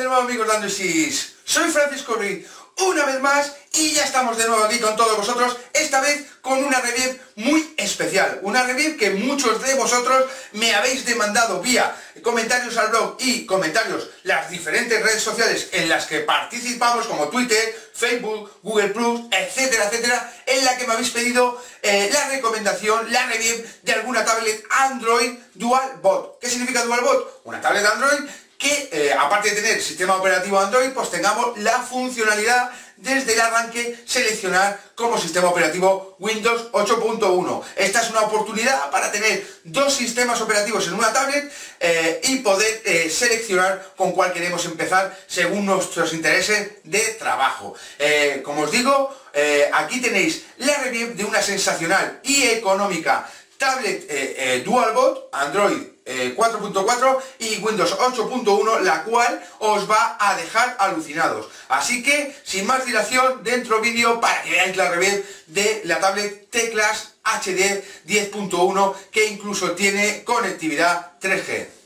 de nuevo amigos de? Soy Francisco Ruiz, una vez más, y ya estamos de nuevo aquí con todos vosotros, esta vez con una review muy especial, una review que muchos de vosotros me habéis demandado vía comentarios al blog y comentarios las diferentes redes sociales en las que participamos, como Twitter, Facebook, Google Plus, etcétera, etcétera, en la que me habéis pedido eh, la recomendación, la review de alguna tablet Android Dual Bot. ¿Qué significa Dual Bot? Una tablet Android que eh, aparte de tener sistema operativo Android, pues tengamos la funcionalidad desde el arranque seleccionar como sistema operativo Windows 8.1. Esta es una oportunidad para tener dos sistemas operativos en una tablet eh, y poder eh, seleccionar con cuál queremos empezar según nuestros intereses de trabajo. como os digo, aquí tenéis la review de una sensacional y económica tablet DualBot Android 4.4 eh, y Windows 8.1, la cual os va a dejar alucinados. Así que, sin más dilación, dentro vídeo para que veáis la review de la tablet Teclas HD 10.1 que incluso tiene conectividad 3G.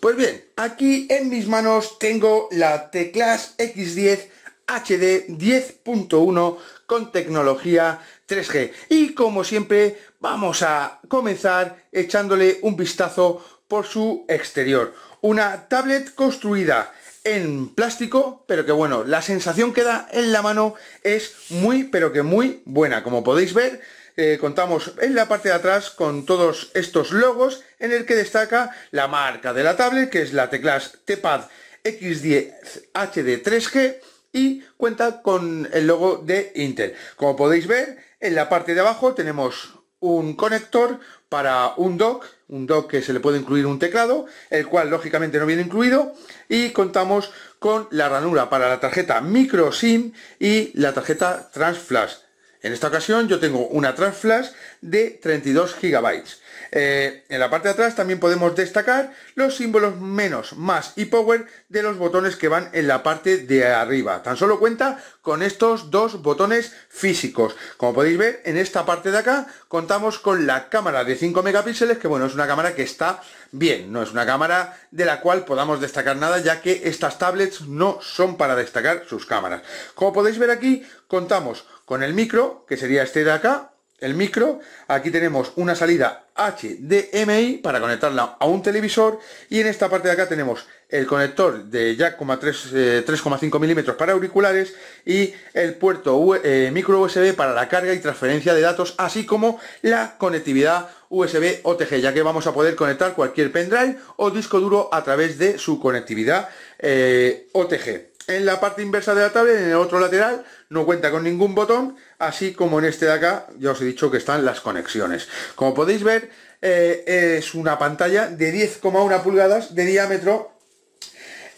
Pues bien, aquí en mis manos tengo la Teclas X10 HD 10.1 con tecnología 3G. Y como siempre, vamos a comenzar echándole un vistazo por su exterior. Una tablet construida en plástico, pero que bueno, la sensación que da en la mano es muy, pero que muy buena. Como podéis ver, eh, contamos en la parte de atrás con todos estos logos en el que destaca la marca de la tablet, que es la Teclas Tepad X10 HD 3G y cuenta con el logo de Intel. Como podéis ver, en la parte de abajo tenemos un conector para un dock, un dock que se le puede incluir un teclado, el cual lógicamente no viene incluido, y contamos con la ranura para la tarjeta micro SIM y la tarjeta Transflash. En esta ocasión yo tengo una Transflash de 32 GB. Eh, en la parte de atrás también podemos destacar los símbolos menos, más y power de los botones que van en la parte de arriba. Tan solo cuenta con estos dos botones físicos. Como podéis ver, en esta parte de acá contamos con la cámara de 5 megapíxeles, que bueno, es una cámara que está bien, no es una cámara de la cual podamos destacar nada, ya que estas tablets no son para destacar sus cámaras. Como podéis ver aquí, contamos con el micro, que sería este de acá, el micro, aquí tenemos una salida HDMI para conectarla a un televisor y en esta parte de acá tenemos el conector de jack 3,5 eh, milímetros para auriculares y el puerto eh, micro USB para la carga y transferencia de datos, así como la conectividad USB OTG, ya que vamos a poder conectar cualquier pendrive o disco duro a través de su conectividad eh, OTG. En la parte inversa de la tablet, en el otro lateral, no cuenta con ningún botón, así como en este de acá, ya os he dicho que están las conexiones. Como podéis ver, eh, es una pantalla de 10,1 pulgadas de diámetro,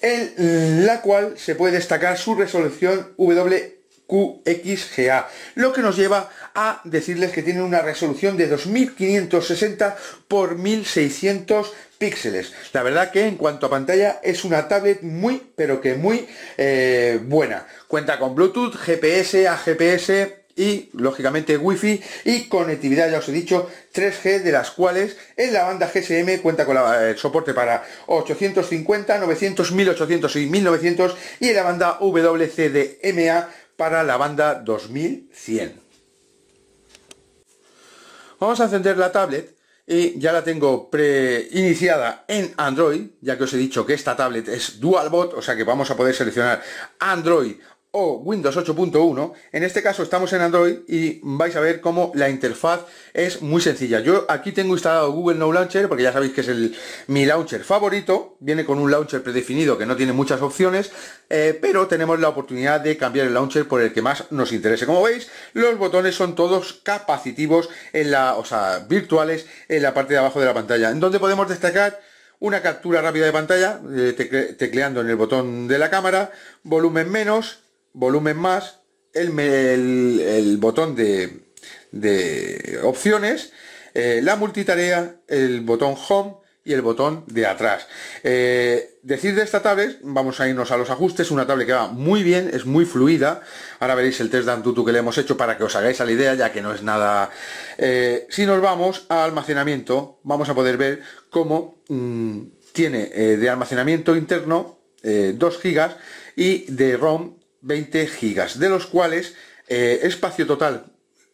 en la cual se puede destacar su resolución WQXGA, lo que nos lleva a decirles que tiene una resolución de 2560 por 1600 píxeles. La verdad que en cuanto a pantalla es una tablet muy, pero que muy eh, buena. Cuenta con Bluetooth, GPS, AGPS y lógicamente Wi-Fi y conectividad, ya os he dicho, 3G, de las cuales en la banda GSM cuenta con el soporte para 850, 900, 1800 y 1900 y en la banda WCDMA para la banda 2100. Vamos a encender la tablet y ya la tengo preiniciada en Android, ya que os he dicho que esta tablet es DualBot, o sea que vamos a poder seleccionar Android o Windows 8.1. En este caso estamos en Android y vais a ver cómo la interfaz es muy sencilla. Yo aquí tengo instalado Google No Launcher porque ya sabéis que es el, mi launcher favorito. Viene con un launcher predefinido que no tiene muchas opciones, eh, pero tenemos la oportunidad de cambiar el launcher por el que más nos interese. Como veis, los botones son todos capacitivos, en la, o sea, virtuales en la parte de abajo de la pantalla, en donde podemos destacar una captura rápida de pantalla, eh, tecleando en el botón de la cámara, volumen menos, volumen más, el, el, botón de, de opciones, eh, la multitarea, el botón home y el botón de atrás. Eh, decir de esta tablet, vamos a irnos a los ajustes, una tablet que va muy bien, es muy fluida. Ahora veréis el test de Antutu que le hemos hecho para que os hagáis a la idea, ya que no es nada... Eh, si nos vamos a almacenamiento, vamos a poder ver cómo mm, tiene de almacenamiento interno 2 gigas y de ROM 20 gigas, de los cuales espacio total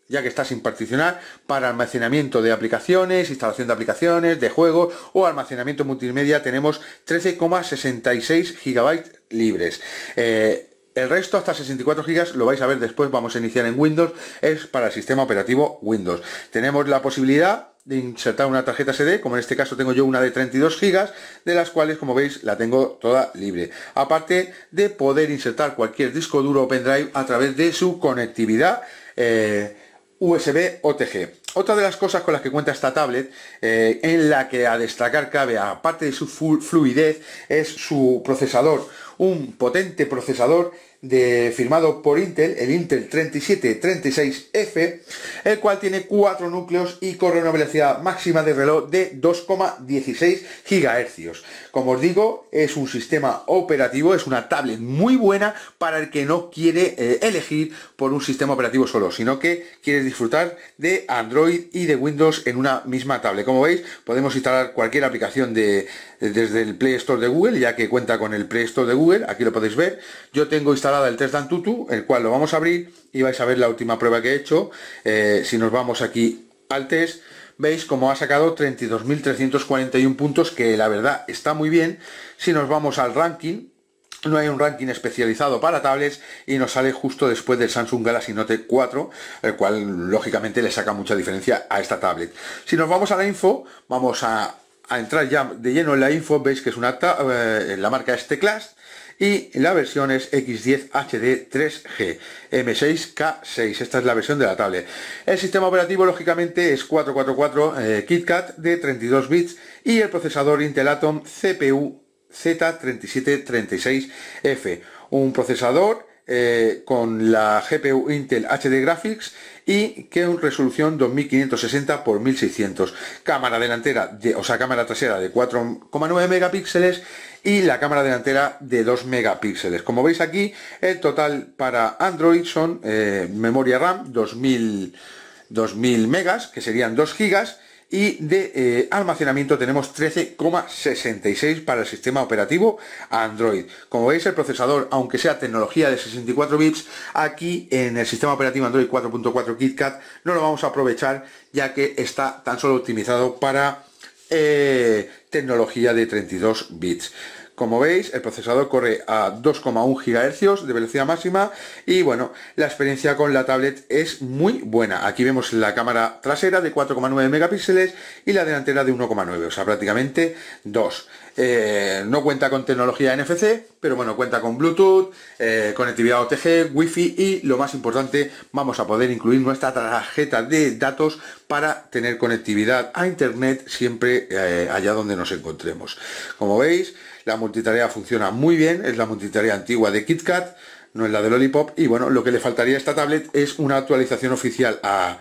ya que está sin particionar, para almacenamiento de aplicaciones, instalación de aplicaciones, de juegos o almacenamiento multimedia tenemos 13,66 gigabytes libres. Eh, el resto, hasta 64 gigas, lo vais a ver después, vamos a iniciar en Windows, es para el sistema operativo Windows. Tenemos la posibilidad de insertar una tarjeta SD, como en este caso tengo yo una de 32 gigas, de las cuales, como veis, la tengo toda libre. Aparte de poder insertar cualquier disco duro o pendrive a través de su conectividad. Eh, USB OTG. Otra de las cosas con las que cuenta esta tablet, eh, en la que a destacar cabe, aparte de su fluidez, es su procesador. Un potente procesador de, firmado por Intel, el Intel 3736F, el cual tiene cuatro núcleos y corre una velocidad máxima de reloj de 2,16 GHz. Como os digo, es un sistema operativo, es una tablet muy buena para el que no quiere eh, elegir por un sistema operativo solo, sino que quiere disfrutar de Android y de Windows en una misma tablet. Como veis, podemos instalar cualquier aplicación de, desde el Play Store de Google, ya que cuenta con el Play Store de Google, aquí lo podéis ver. Yo tengo instalada el test Antutu, el cual lo vamos a abrir y vais a ver la última prueba que he hecho. Eh, si nos vamos aquí al test, veis como ha sacado 32.341 puntos, que la verdad está muy bien. Si nos vamos al ranking, no hay un ranking especializado para tablets y nos sale justo después del Samsung Galaxy Note 4, el cual lógicamente le saca mucha diferencia a esta tablet. Si nos vamos a la info, vamos a a entrar ya de lleno en la info, veis que es una eh, la marca es Teclas y la versión es X10 HD 3G M6K6. Esta es la versión de la tablet. El sistema operativo lógicamente es 444 eh, KitKat de 32 bits y el procesador Intel Atom CPU Z3736F. Un procesador eh, con la GPU Intel HD Graphics y que en resolución 2560 x 1600. Cámara delantera, de, o sea, cámara trasera de 4,9 megapíxeles y la cámara delantera de 2 megapíxeles. Como veis aquí, el total para Android son eh, memoria RAM 2000, 2000 megas, que serían 2 gigas, y de eh, almacenamiento tenemos 13,66 para el sistema operativo Android. Como veis el procesador, aunque sea tecnología de 64 bits, aquí en el sistema operativo Android 4.4 KitKat no lo vamos a aprovechar ya que está tan solo optimizado para eh, tecnología de 32 bits. Como veis, el procesador corre a 2,1 GHz de velocidad máxima y bueno, la experiencia con la tablet es muy buena. Aquí vemos la cámara trasera de 4,9 megapíxeles y la delantera de 1,9, o sea, prácticamente 2. Eh, no cuenta con tecnología NFC, pero bueno, cuenta con Bluetooth, eh, conectividad OTG, Wi-Fi y lo más importante, vamos a poder incluir nuestra tarjeta de datos para tener conectividad a Internet siempre eh, allá donde nos encontremos. Como veis, la multitarea funciona muy bien, es la multitarea antigua de KitKat, no es la de Lollipop. Y bueno, lo que le faltaría a esta tablet es una actualización oficial a,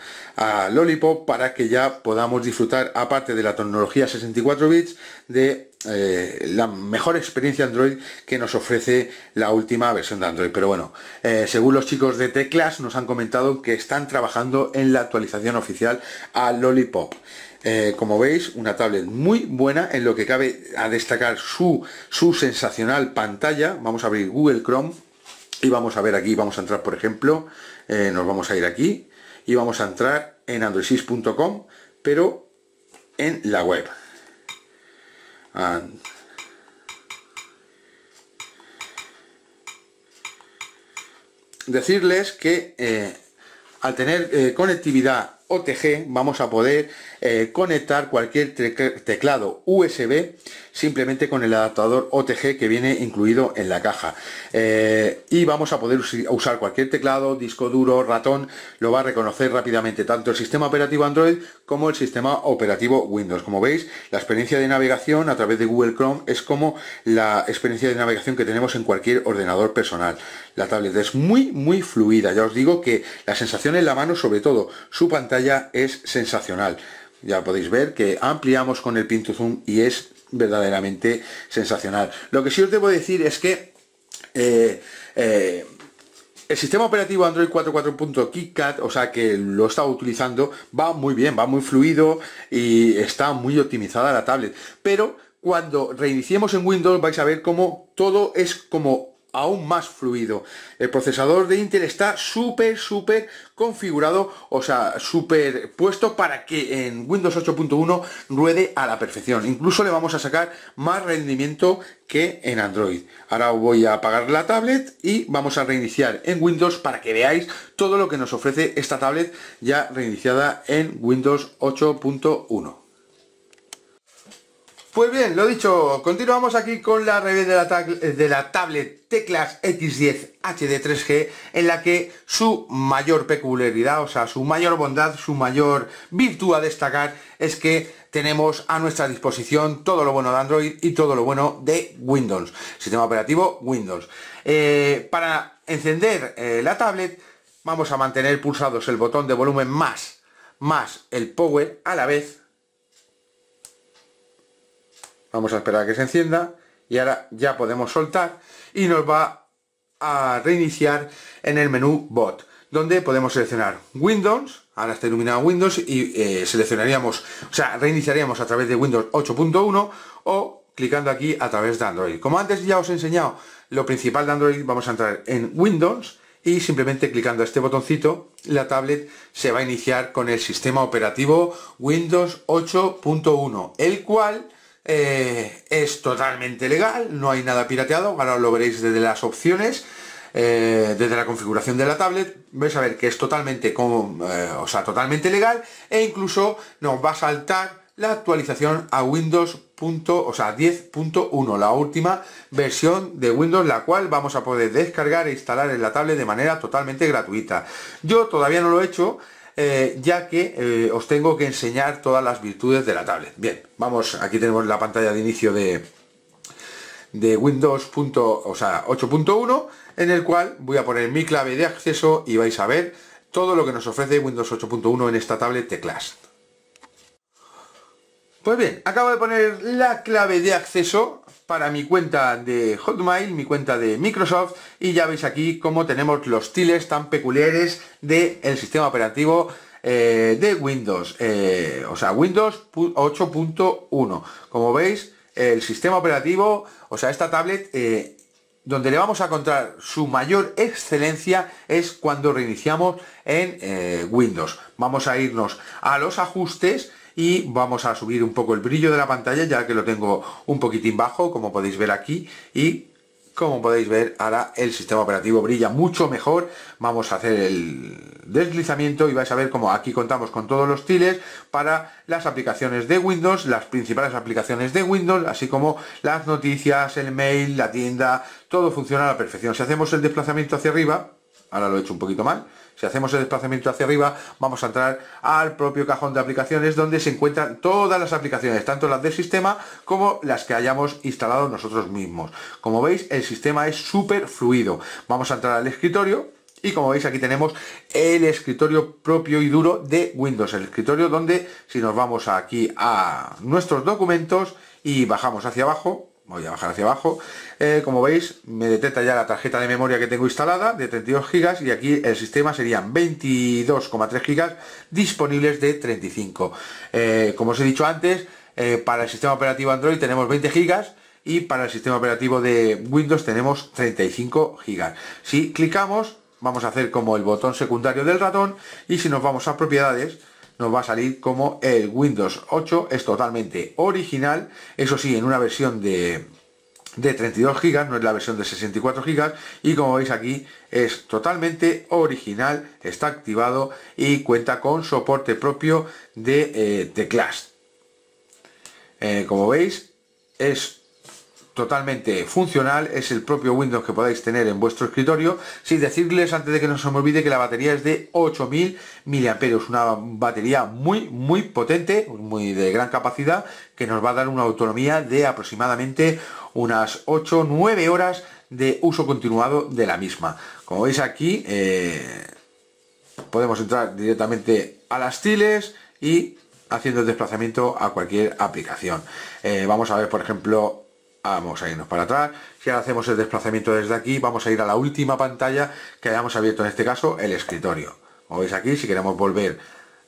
Lollipop para que ya podamos disfrutar, aparte de la tecnología 64 bits, de eh, la mejor experiencia Android que nos ofrece la última versión de Android. Pero bueno, eh, según los chicos de Teclas nos han comentado que están trabajando en la actualización oficial a Lollipop. Eh, como veis, una tablet muy buena en lo que cabe a destacar su, su sensacional pantalla. Vamos a abrir Google Chrome y vamos a ver aquí, vamos a entrar por ejemplo, nos vamos a ir aquí y vamos a entrar en android6.com, pero en la web. Decirles que eh, al tener conectividad OTG vamos a poder eh, conectar cualquier teclado USB simplemente con el adaptador OTG que viene incluido en la caja. Eh, y vamos a poder usar cualquier teclado, disco duro, ratón lo va a reconocer rápidamente tanto el sistema operativo Android como el sistema operativo Windows. Como veis la experiencia de navegación a través de Google Chrome es como la experiencia de navegación que tenemos en cualquier ordenador personal. La tablet es muy muy fluida. Ya os digo que la sensación en la mano sobre todo su pantalla es sensacional ya podéis ver que ampliamos con el pinto zoom y es verdaderamente sensacional. Lo que sí os debo decir es que eh, eh, el sistema operativo Android 4.4.KitKat, o sea que lo he estado utilizando, va muy bien, va muy fluido y está muy optimizada la tablet. Pero cuando reiniciemos en Windows vais a ver cómo todo es como aún más fluido. El procesador de Intel está súper, súper configurado, o sea, súper puesto para que en Windows 8.1 ruede a la perfección. Incluso le vamos a sacar más rendimiento que en Android. Ahora voy a apagar la tablet y vamos a reiniciar en Windows para que veáis todo lo que nos ofrece esta tablet ya reiniciada en Windows 8.1. Pues bien, lo dicho, continuamos aquí con la review de la, de tablet Teclas X10 HD 3G en la que su mayor peculiaridad, o sea, su mayor bondad, su mayor virtud a destacar es que tenemos a nuestra disposición todo lo bueno de Android y todo lo bueno de Windows, sistema operativo Windows. Eh, para encender eh, la tablet vamos a mantener pulsados el botón de volumen más, más el power a la vez Vamos a esperar a que se encienda y ahora ya podemos soltar y nos va a reiniciar en el menú Bot, donde podemos seleccionar Windows, ahora está iluminado Windows y eh, seleccionaríamos, o sea, reiniciaríamos a través de Windows 8.1 o clicando aquí a través de Android. Como antes ya os he enseñado lo principal de Android, vamos a entrar en Windows y simplemente clicando a este botoncito la tablet se va a iniciar con el sistema operativo Windows 8.1, el cual eh, es totalmente legal, no hay nada pirateado, ahora lo veréis desde las opciones, eh, desde la configuración de la tablet, vais a ver que es totalmente, como, eh, o sea, totalmente legal e incluso nos va a saltar la actualización a Windows. o sea, 10.1, la última versión de Windows, la cual vamos a poder descargar e instalar en la tablet de manera totalmente gratuita. Yo todavía no lo he hecho, eh, ya que eh, os tengo que enseñar todas las virtudes de la tablet. Bien, vamos, aquí tenemos la pantalla de inicio de, de Windows o sea, 8.1, en el cual voy a poner mi clave de acceso y vais a ver todo lo que nos ofrece Windows 8.1 en esta tablet teclas. Pues bien, acabo de poner la clave de acceso para mi cuenta de Hotmail, mi cuenta de Microsoft y ya veis aquí cómo tenemos los tiles tan peculiares del sistema operativo eh, de Windows, eh, o sea, Windows 8.1. Como veis, el sistema operativo, o sea, esta tablet, eh, donde le vamos a encontrar su mayor excelencia es cuando reiniciamos en Windows. Vamos a irnos a los ajustes y vamos a subir un poco el brillo de la pantalla ya que lo tengo un poquitín bajo como podéis ver aquí. Y como podéis ver ahora el sistema operativo brilla mucho mejor. Vamos a hacer el deslizamiento y vais a ver como aquí contamos con todos los tiles para las aplicaciones de Windows las principales aplicaciones de Windows así como las noticias el mail la tienda. Todo funciona a la perfección. Si hacemos el desplazamiento hacia arriba ahora lo he hecho un poquito mal si hacemos el desplazamiento hacia arriba, vamos a entrar al propio cajón de aplicaciones donde se encuentran todas las aplicaciones, tanto las del sistema como las que hayamos instalado nosotros mismos. Como veis, el sistema es súper fluido. Vamos a entrar al escritorio, y como veis aquí tenemos el escritorio propio y duro de Windows, el escritorio donde si nos vamos aquí a nuestros documentos y bajamos hacia abajo, voy a bajar hacia abajo. Eh, como veis me detecta ya la tarjeta de memoria que tengo instalada de 32 gigas y aquí el sistema serían 22,3 gigas disponibles de 35 eh, como os he dicho antes eh, para el sistema operativo Android tenemos 20 gigas y para el sistema operativo de Windows tenemos 35 gigas. Si clicamos vamos a hacer como el botón secundario del ratón y si nos vamos a propiedades nos va a salir como el Windows 8 es totalmente original, eso sí, en una versión de, de 32 GB, no es la versión de 64 GB y como veis aquí es totalmente original, está activado y cuenta con soporte propio de eh, teclas. Eh, como veis es totalmente funcional, es el propio Windows que podáis tener en vuestro escritorio, sin decirles antes de que no se me olvide que la batería es de 8000 mAh, una batería muy muy potente, muy de gran capacidad, que nos va a dar una autonomía de aproximadamente unas 8-9 horas de uso continuado de la misma. Como veis aquí, eh, podemos entrar directamente a las tiles y haciendo el desplazamiento a cualquier aplicación. Eh, vamos a ver, por ejemplo, vamos a irnos para atrás. Si ahora hacemos el desplazamiento desde aquí, vamos a ir a la última pantalla que hayamos abierto, en este caso, el escritorio. Como veis aquí, si queremos volver,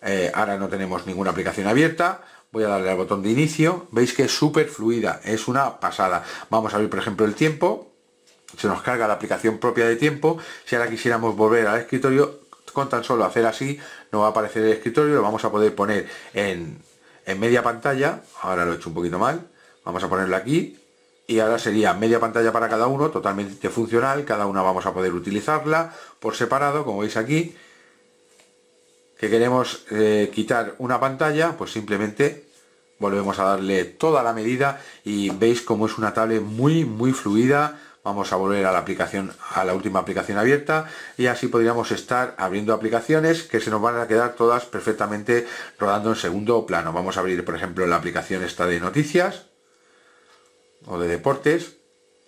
eh, ahora no tenemos ninguna aplicación abierta, voy a darle al botón de inicio, veis que es súper fluida, es una pasada. Vamos a ver, por ejemplo, el tiempo, se nos carga la aplicación propia de tiempo, si ahora quisiéramos volver al escritorio, con tan solo hacer así, nos va a aparecer el escritorio, lo vamos a poder poner en, en media pantalla, ahora lo he hecho un poquito mal, vamos a ponerlo aquí, y ahora sería media pantalla para cada uno, totalmente funcional, cada una vamos a poder utilizarla por separado, como veis aquí, que queremos eh, quitar una pantalla, pues simplemente volvemos a darle toda la medida y veis como es una tablet muy muy fluida. Vamos a volver a la aplicación a la última aplicación abierta y así podríamos estar abriendo aplicaciones que se nos van a quedar todas perfectamente rodando en segundo plano. Vamos a abrir por ejemplo la aplicación esta de noticias o de deportes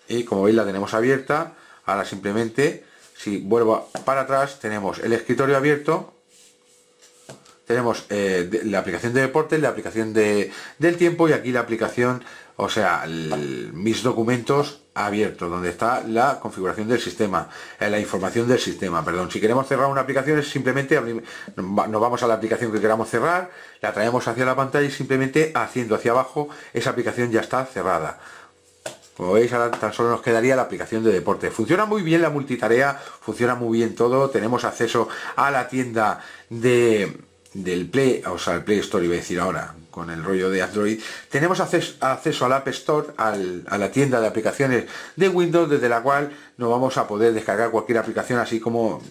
y como veis la tenemos abierta. Ahora simplemente si vuelvo para atrás tenemos el escritorio abierto tenemos eh, la aplicación de deportes, la aplicación de, del tiempo y aquí la aplicación, o sea, mis documentos abiertos, donde está la configuración del sistema, eh, la información del sistema, perdón. Si queremos cerrar una aplicación es simplemente nos vamos a la aplicación que queramos cerrar, la traemos hacia la pantalla y simplemente haciendo hacia abajo esa aplicación ya está cerrada. Como veis, ahora tan solo nos quedaría la aplicación de deporte. Funciona muy bien la multitarea, funciona muy bien todo. Tenemos acceso a la tienda de, del Play, o sea, el Play Store iba a decir ahora, con el rollo de Android, tenemos acceso, al App Store, a la tienda de aplicaciones de Windows, desde la cual nos vamos a poder descargar cualquier aplicación así como,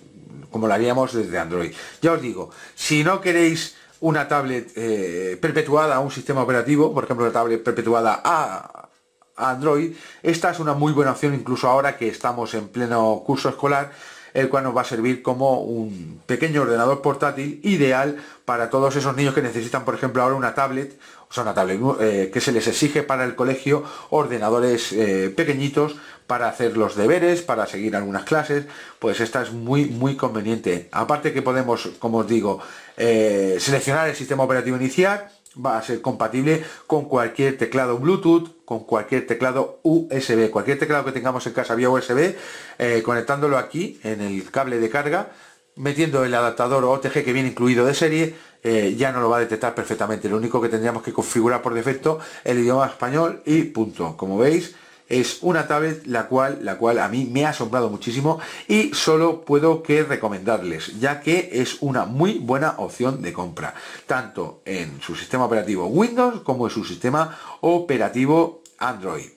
como la haríamos desde Android. Ya os digo, si no queréis una tablet eh, perpetuada a un sistema operativo, por ejemplo, la tablet perpetuada a Android, esta es una muy buena opción incluso ahora que estamos en pleno curso escolar el cual nos va a servir como un pequeño ordenador portátil ideal para todos esos niños que necesitan, por ejemplo, ahora una tablet, o sea, una tablet eh, que se les exige para el colegio ordenadores eh, pequeñitos para hacer los deberes, para seguir algunas clases, pues esta es muy, muy conveniente. Aparte que podemos, como os digo, eh, seleccionar el sistema operativo inicial, va a ser compatible con cualquier teclado Bluetooth, con cualquier teclado USB, cualquier teclado que tengamos en casa vía USB, eh, conectándolo aquí en el cable de carga, metiendo el adaptador OTG que viene incluido de serie, eh, ya no lo va a detectar perfectamente. Lo único que tendríamos que configurar por defecto el idioma español y punto. Como veis, es una tablet la cual, la cual a mí me ha asombrado muchísimo y solo puedo que recomendarles, ya que es una muy buena opción de compra, tanto en su sistema operativo Windows como en su sistema operativo Android.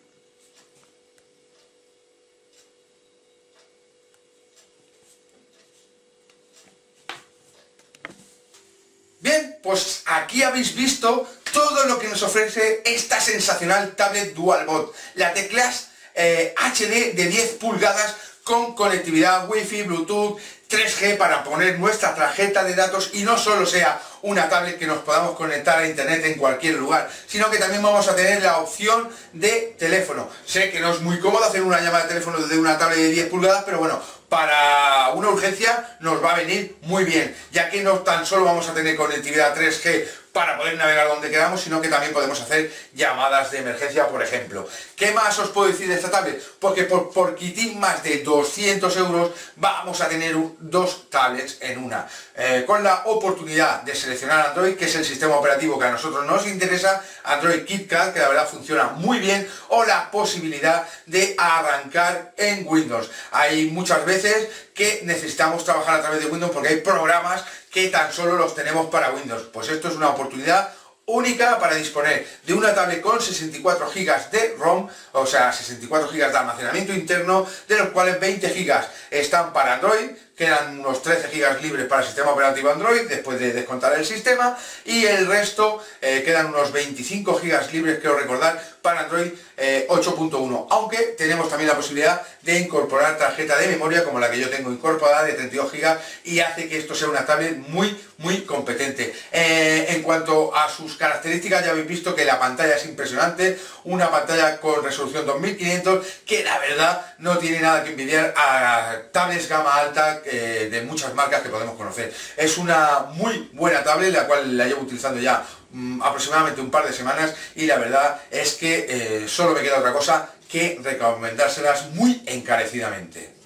Bien, pues aquí habéis visto todo lo que nos ofrece esta sensacional tablet DualBot. La teclas HD eh, de 10 pulgadas con conectividad Wi-Fi, Bluetooth, 3G para poner nuestra tarjeta de datos y no solo sea una tablet que nos podamos conectar a internet en cualquier lugar, sino que también vamos a tener la opción de teléfono. Sé que no es muy cómodo hacer una llamada de teléfono desde una tablet de 10 pulgadas, pero bueno, para una urgencia nos va a venir muy bien, ya que no tan solo vamos a tener conectividad 3G para poder navegar donde queramos, sino que también podemos hacer llamadas de emergencia, por ejemplo. ¿Qué más os puedo decir de esta tablet? Porque por, por más de 200 euros vamos a tener dos tablets en una, eh, con la oportunidad de seleccionar Android, que es el sistema operativo que a nosotros nos interesa, Android KitKat, que la verdad funciona muy bien, o la posibilidad de arrancar en Windows. Hay muchas veces que necesitamos trabajar a través de Windows porque hay programas que tan solo los tenemos para Windows. Pues esto es una oportunidad única para disponer de una tablet con 64 GB de ROM, o sea, 64 GB de almacenamiento interno, de los cuales 20 GB están para Android, quedan unos 13 GB libres para el sistema operativo Android, después de descontar el sistema, y el resto eh, quedan unos 25 GB libres, quiero recordar, para Android 8.1, eh, aunque tenemos también la posibilidad de incorporar tarjeta de memoria como la que yo tengo incorporada de 32 GB y hace que esto sea una tablet muy muy competente. Eh, en cuanto a sus características ya habéis visto que la pantalla es impresionante, una pantalla con resolución 2500 que la verdad no tiene nada que envidiar a tablets gama alta eh, de muchas marcas que podemos conocer. Es una muy buena tablet, la cual la llevo utilizando ya mm, aproximadamente un par de semanas y la verdad es que eh, solo me queda otra cosa que recomendárselas muy encarecidamente.